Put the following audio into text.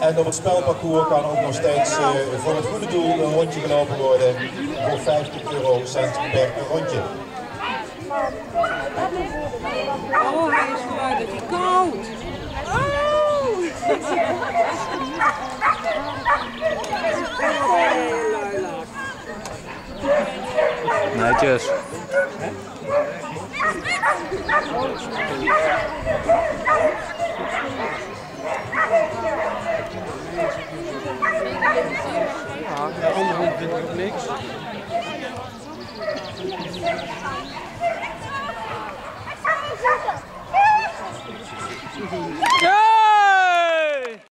En op het spelparcours kan ook nog steeds uh, voor het goede doel een rondje gelopen worden voor 50 euro cent per rondje. Oh, hij is geluid, hij koud. Oh! Netjes. Ja, de andere hond vindt ook niks. Ja!